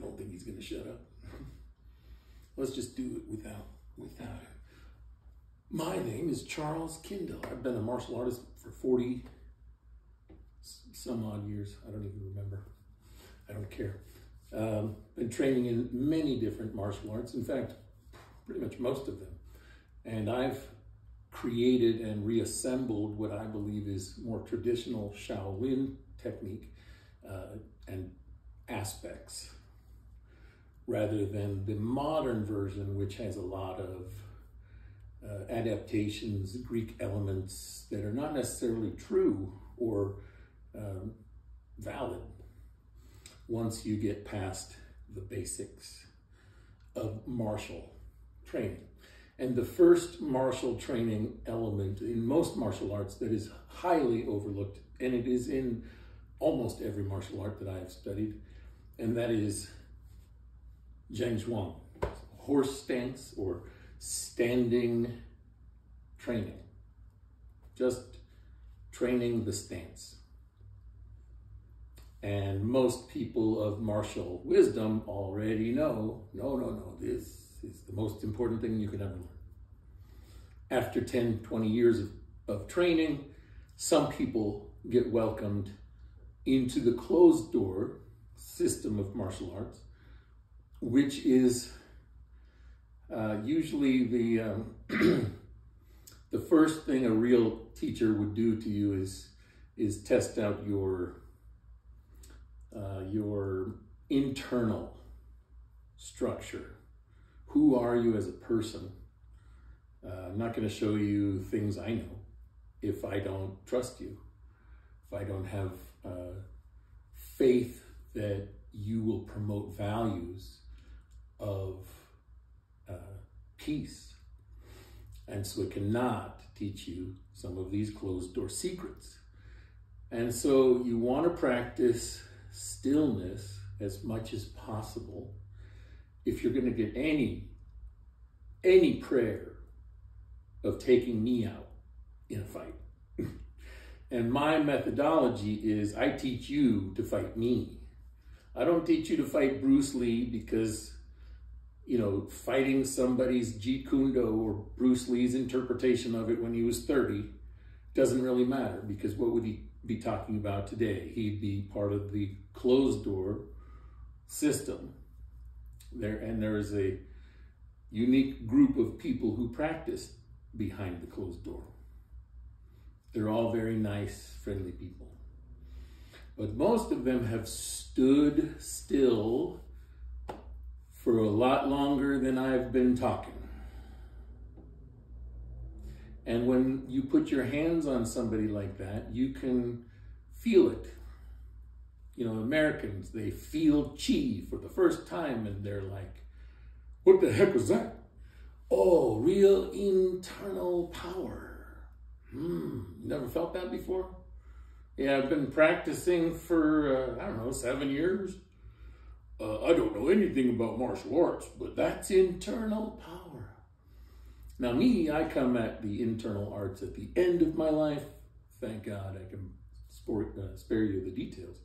I don't think he's to shut up. Let's just do it without without it. My name is Charles Kindle. I've been a martial artist for 40 some odd years. I don't even remember. I don't care. Um, been training in many different martial arts. In fact, pretty much most of them. And I've created and reassembled what I believe is more traditional Shaolin technique uh, and aspects rather than the modern version, which has a lot of uh, adaptations, Greek elements that are not necessarily true or um, valid once you get past the basics of martial training. And the first martial training element in most martial arts that is highly overlooked, and it is in almost every martial art that I have studied, and that is Zhan Zhuang, horse stance or standing training. Just training the stance. And most people of martial wisdom already know, no, no, no, this is the most important thing you can ever learn. After 10, 20 years of, of training, some people get welcomed into the closed door system of martial arts, which is uh, usually the um, the first thing a real teacher would do to you is is test out your uh, your internal structure. Who are you as a person? Uh, I'm not going to show you things I know if I don't trust you, if I don't have uh, faith that you will promote values of uh, peace. And so it cannot teach you some of these closed door secrets. And so you want to practice stillness as much as possible if you're going to get any any prayer of taking me out in a fight. and my methodology is I teach you to fight me. I don't teach you to fight Bruce Lee because you know, fighting somebody's Jeet Kune Do or Bruce Lee's interpretation of it when he was 30 doesn't really matter because what would he be talking about today? He'd be part of the closed door system there, and there is a unique group of people who practice behind the closed door. They're all very nice, friendly people. But most of them have stood still for a lot longer than I've been talking. And when you put your hands on somebody like that, you can feel it. You know, Americans, they feel chi for the first time and they're like, what the heck was that? Oh, real internal power. Hmm, never felt that before? Yeah, I've been practicing for, uh, I don't know, seven years. Uh, I don't know anything about martial arts, but that's internal power. Now, me, I come at the internal arts at the end of my life. Thank God I can sport, uh, spare you the details.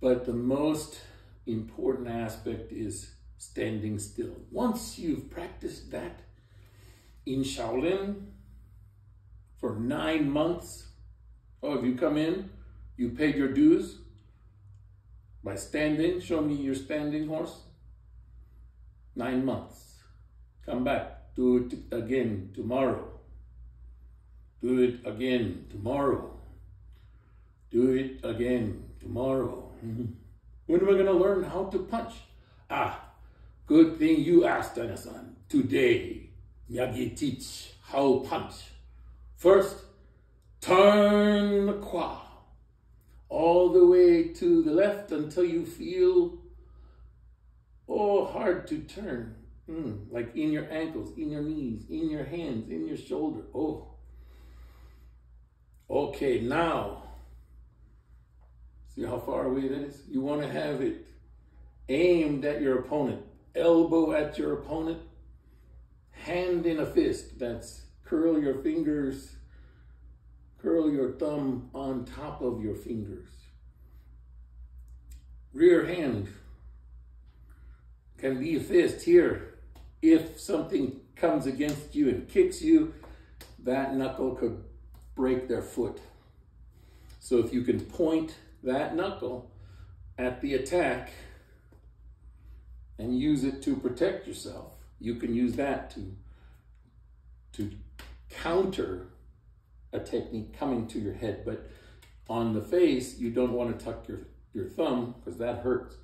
But the most important aspect is standing still. Once you've practiced that in Shaolin for nine months, oh, have you come in, you paid your dues by standing, show me your standing horse, nine months. Come back, do it again tomorrow. Do it again tomorrow. Do it again tomorrow. When am I going to learn how to punch? Ah, Good thing you asked, Dana-san. Today, Miyagi teach how punch. First, turn the kwa all the way to the left until you feel, oh, hard to turn. Mm, like in your ankles, in your knees, in your hands, in your shoulder. Oh. Okay, now, see how far away that is? You want to have it aimed at your opponent elbow at your opponent, hand in a fist. That's curl your fingers, curl your thumb on top of your fingers. Rear hand can be a fist here. If something comes against you and kicks you, that knuckle could break their foot. So if you can point that knuckle at the attack and use it to protect yourself, you can use that to, to counter a technique coming to your head. But on the face, you don't want to tuck your, your thumb because that hurts.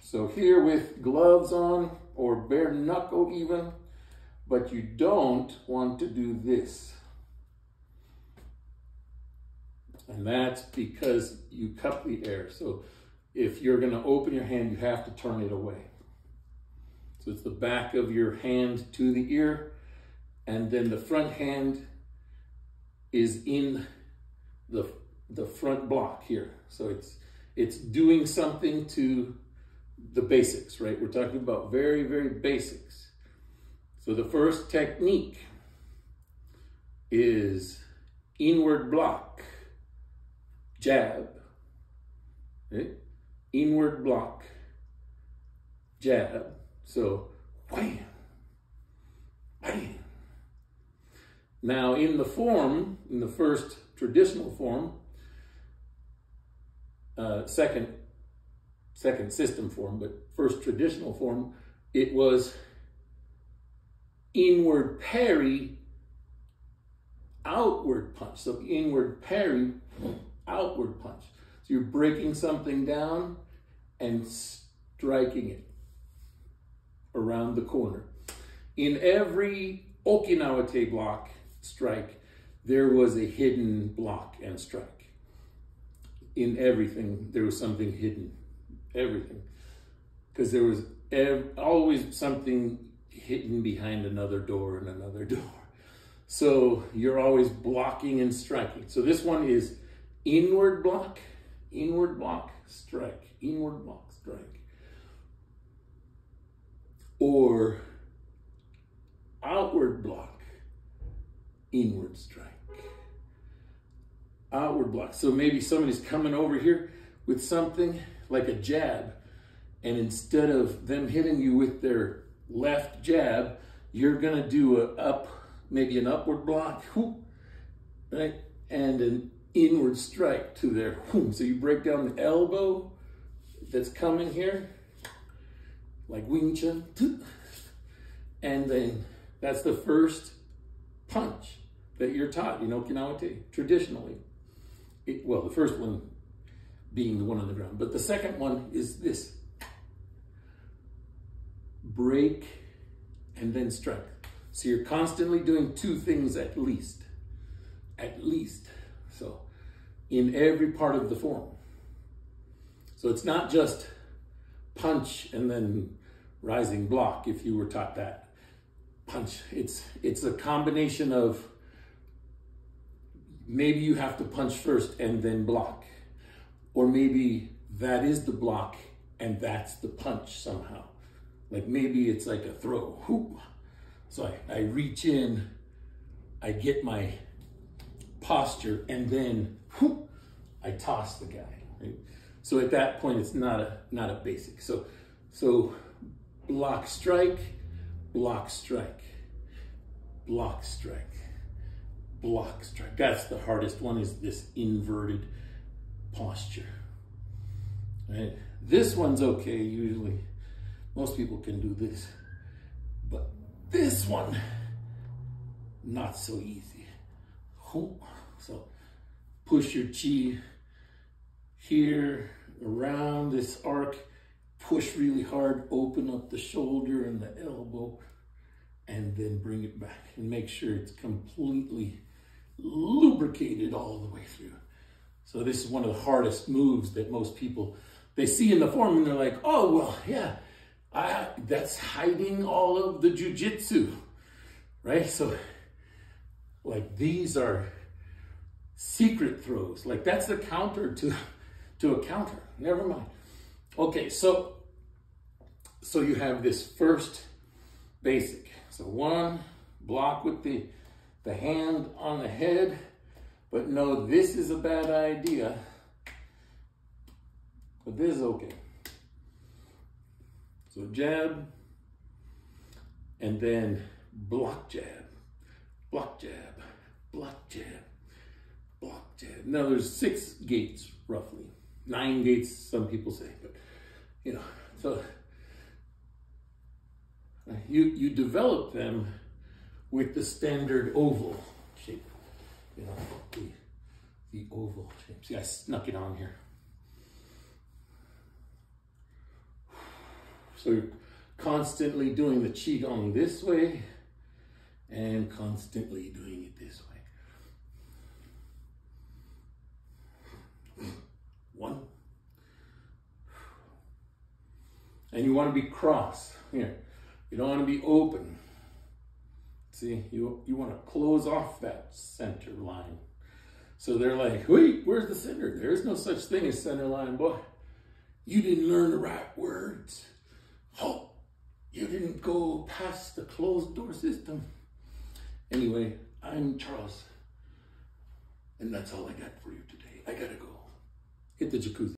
So here with gloves on or bare knuckle even, but you don't want to do this. And that's because you cup the air. So if you're going to open your hand, you have to turn it away. So it's the back of your hand to the ear, and then the front hand is in the, the front block here. So it's, it's doing something to the basics, right? We're talking about very, very basics. So the first technique is inward block, jab, inward block, jab. So wham, bam. Now in the form, in the first traditional form, uh, second, second system form, but first traditional form, it was inward parry, outward punch. So inward parry, outward punch. So you're breaking something down and striking it around the corner. In every Okinawa Te block strike, there was a hidden block and strike. In everything, there was something hidden. Everything. Because there was always something hidden behind another door and another door. So you're always blocking and striking. So this one is inward block, inward block, strike, inward block, strike. Or outward block, inward strike. Outward block. So maybe somebody's coming over here with something like a jab, and instead of them hitting you with their left jab, you're gonna do a up, maybe an upward block, whoop, right? And an inward strike to their whoop. So you break down the elbow that's coming here, like Wing Chun, and then that's the first punch that you're taught in Okinawa Te, traditionally. It, well, the first one being the one on the ground, but the second one is this break, and then strike. So you're constantly doing two things at least. At least. So in every part of the form. So it's not just punch and then rising block if you were taught that. Punch. It's it's a combination of maybe you have to punch first and then block. Or maybe that is the block and that's the punch somehow. Like maybe it's like a throw. Whoop. So I, I reach in, I get my posture, and then whoop, I toss the guy. Right? So at that point, it's not a not a basic. So so block strike, block strike, block strike, block strike. That's the hardest one. Is this inverted posture? Right. This one's okay usually. Most people can do this. But this one, not so easy. So push your chi here around this arc, push really hard, open up the shoulder and the elbow, and then bring it back and make sure it's completely lubricated all the way through. So this is one of the hardest moves that most people, they see in the form and they're like, oh, well, yeah, I, that's hiding all of the jujitsu, right? So, like these are secret throws. Like that's the counter to, to a counter. Never mind. Okay, so, so you have this first basic. So one, block with the, the hand on the head, but no, this is a bad idea. But this is okay. So jab, and then block jab, block jab, block jab, block jab. Now there's six gates roughly, nine gates some people say, but you know, so you you develop them with the standard oval shape, you know, the, the oval shape. See, I snuck it on here. So you're constantly doing the Qigong this way and constantly doing it this way. One. And you want to be cross. Here. You don't want to be open. See, you, you want to close off that center line. So they're like, wait, where's the center? There's no such thing as center line, boy. You didn't learn the right words. Oh, you didn't go past the closed door system. Anyway, I'm Charles. And that's all I got for you today. I gotta go. Hit the jacuzzi.